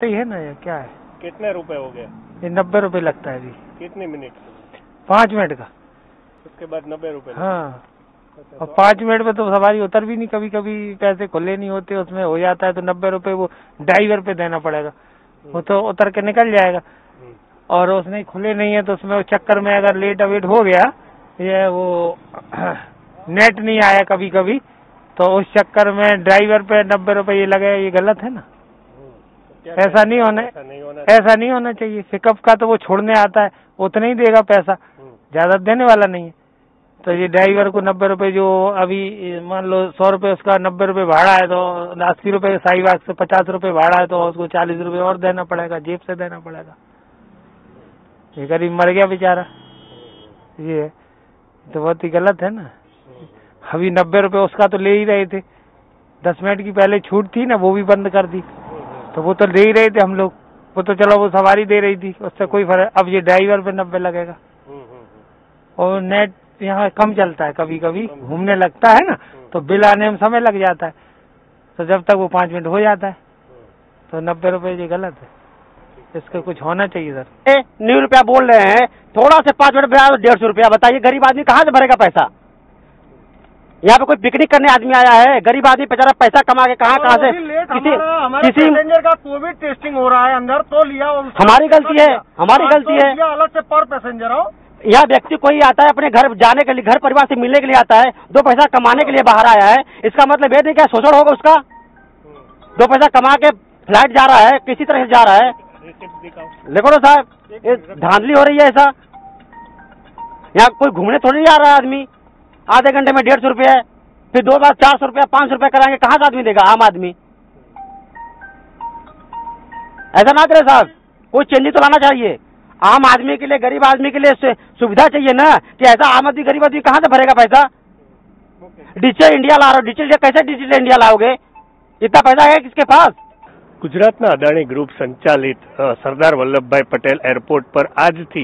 सही है ना ये क्या है? कितने रुपए हो गए? ये नब्बे रुपए लगता है अभी। कितने मिनट? पाँच मिनट का। उसके बाद नब्बे रुपए हाँ। अच्छा, और तो पाँच मिनट में तो सवारी उतर भी नहीं कभी कभी पैसे खुले नहीं होते उसमें हो जाता है तो नब्बे रुपए वो ड्राइवर पे देना पड़ेगा। वो तो उतर के निकल जाएगा। हम्म, और उसने खुले नहीं है तो उसमें उस चक्कर में अगर लेट अवेट हो गया ये वो नेट नहीं आया कभी कभी तो उस चक्कर में ड्राइवर पे नब्बे रुपए ये लगे ये गलत है ना? हम्म, ऐसा नहीं होना ऐसा नहीं होना चाहिए। पिकअप का तो वो छोड़ने आता है उतना ही देगा पैसा। हम्म, ज़्यादा देने वाला नहीं है। तो ये ड्राइवर को नब्बे रुपए जो अभी मान लो सौ रुपए उसका नब्बे रुपए भाड़ा है तो अस्सी रुपए साईबाग से पचास रुपए भाड़ा है तो उसको चालीस रुपए और देना पड़ेगा जेब से देना पड़ेगा। ये गरीब मर गया बेचारा। ये तो बहुत ही गलत है ना। अभी नब्बे रुपए उसका तो ले ही रहे थे। दस मिनट की पहले छूट थी ना वो भी बंद कर दी। तो वो तो दे ही रहे थे हम लोग। वो तो चलो वो सवारी दे रही थी। उससे कोई फ़र्क अब ये ड्राइवर पे नब्बे लगेगा। हम्म, हम्म, हम्म, और नेट यहाँ कम चलता है कभी कभी घूमने लगता है ना तो बिल आने में समय लग जाता है। तो जब तक वो पाँच मिनट हो जाता है तो नब्बे रुपए ये गलत है। इसका कुछ होना चाहिए सर। ए, न्यू रुपया बोल रहे हैं। थोड़ा से पाँच मिनट डेढ़ सौ रुपया। बताइए गरीब आदमी कहाँ से भरेगा पैसा? यहाँ पे कोई पिकनिक करने आदमी आया है? गरीब आदमी बेचारा पैसा कमा के कहाँ कहाँ से किसी किसी पैसेंजर का कोविड टेस्टिंग हो रहा है अंदर तो लिया और हमारी गलती है, हमारी हाँ, गलती तो है। अलग से पर पैसेंजर हो यह व्यक्ति कोई आता है अपने घर जाने के लिए घर परिवार से मिलने के लिए आता है दो पैसा कमाने के लिए बाहर आया है इसका मतलब ये नहीं क्या शोषण होगा उसका? दो पैसा कमा के फ़्लाइट जा रहा है किसी तरह से जा रहा है। देखो ना साहब ये धांधली हो रही है ऐसा। यहाँ कोई घूमने थोड़ी जा रहा है आदमी। आधे घंटे में डेढ़ सौ रुपये है फिर दो बार चार सौ रुपया पाँच सौ रुपया कराएंगे कहाँ से आदमी देगा आम आदमी ऐसा ना करे साहब कोई चेंजिंग तो लाना चाहिए आम आदमी के लिए गरीब आदमी के लिए सु- सुविधा चाहिए ना कि ऐसा आम आदमी गरीब आदमी कहाँ से भरेगा पैसा डिजिटल इंडिया ला रहे हो डिजिटल इंडिया कैसे डिजिटल इंडिया लाओगे इतना पैसा है किसके पास ગુજરાતના અદાણી ગ્રુપ સંચાલિત અ, સરદાર વલ્લભભાઈ પટેલ એરપોર્ટ પર આજથી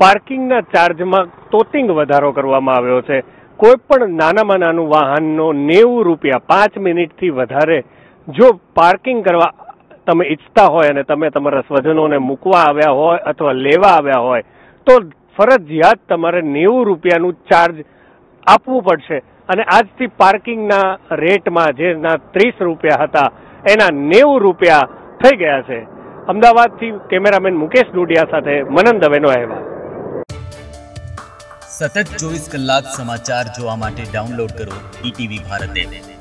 પાર્કિંગના ચાર્જમાં તોતિંગ વધારો કરવામાં આવ્યો છે કોઈ પણ નાનામાં નાનું વાહનનો નેવું રૂપિયા પાંચ મિનિટથી વધારે જો પાર્કિંગ કરવા તમે ઈચ્છતા હોય અને તમે તમારા સ્વજનોને મૂકવા આવ્યા હોય અથવા લેવા આવ્યા હોય, તો ફરજિયાત તમારે નેવું રૂપિયાનું ચાર્જ આપવું પડશે. અને આજથી પાર્કિંગના રેટમાં જેના ત્રીસ રૂપિયા હતા, એના નેવું રૂપિયા થઈ ગયા છે. અમદાવાદથી કેમેરામેન મુકેશ ડોડિયા સાથે મનન દવેનો અહેવાલ. સતત ચોવીસ કલાક સમાચાર જોવા માટે ડાઉનલોડ કરો ઈટીવી ભારત એપ